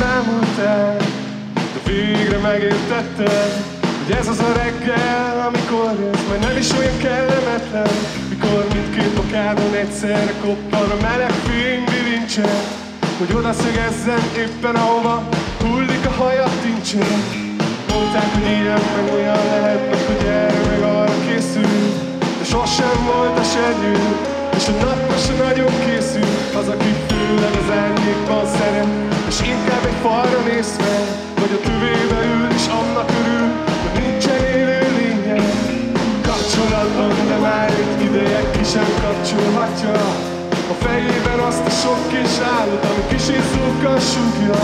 elmúltál De végre megértetted Hogy ez az a reggel, amikor ez Majd nem is olyan kellemetlen Mikor mindkét okádon egyszerre koppan a meleg fény bilincsen Hogy oda szögezzem éppen ahova Hullik a hajat tincsen Mondták, hogy ilyen meg olyan lehet Meg hogy erre meg arra készül De sosem volt a senyő és a napra se nagyon készül Az, aki főleg az árnyékban szem azt a sok kis állat, ami kis izzókkal súgja.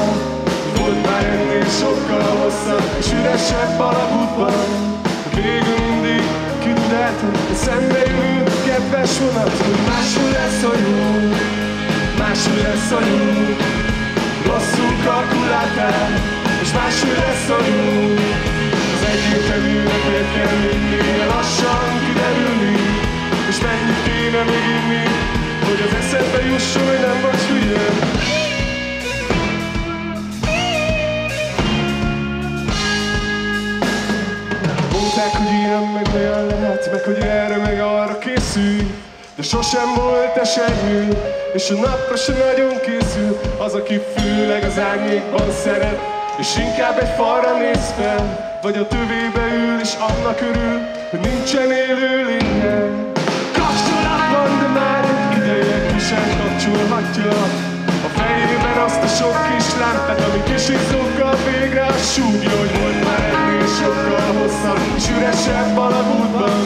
Volt már ennél sokkal hosszabb és üresebb alagútban, végül mindig kidudeltem, de szembe jövő kedves vonat, hogy máshol lesz a jó, máshol lesz a jó. Rosszul kalkuláltál, és máshogy lesz a jó Az egyértelműnek miért kell mindig lassan kiderülni És mennyit kéne még Ilyen meg olyan lehet, meg hogy erre meg arra készülj de sosem volt esernyő, és a napra se nagyon készül. Az, aki főleg az árnyékban szeret És inkább egy falra néz fel. Vagy a tövébe ül, és annak örül Hogy nincsen élő lénye. Kapcsolatban, de már egy ideje ki sem kapcsolhatja A fejében azt a sok kis lámpát Ami kis végre a súgja Hogy volt már ennél sokkal hosszabb És üresebb alagútban.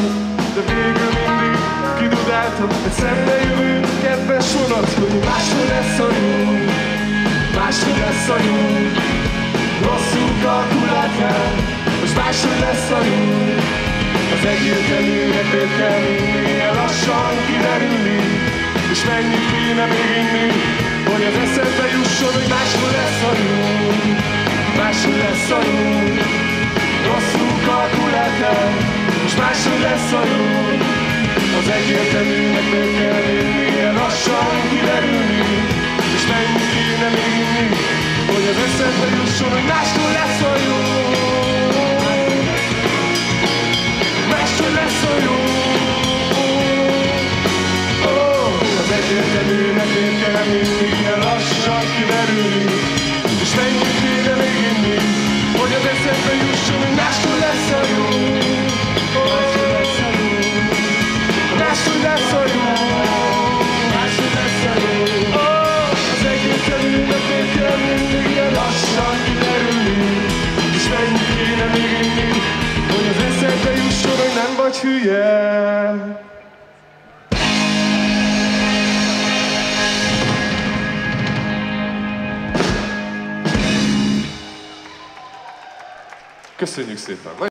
De végül mindig kidudáltam Egy szembe jövő kedves vonat Hogy máshol lesz a jó. Máshol lesz a jó. Rosszul kalkuláltál Most máshol lesz a jó. Az egyértelműnek miért kell mindig lassan kiderülni És mennyit kéne még inni Hogy az eszedbe jusson, hogy máshol lesz a jó. Máshol lesz a jó jó az egyértelműnek hogy nem vagy hülye Köszönjük szépen!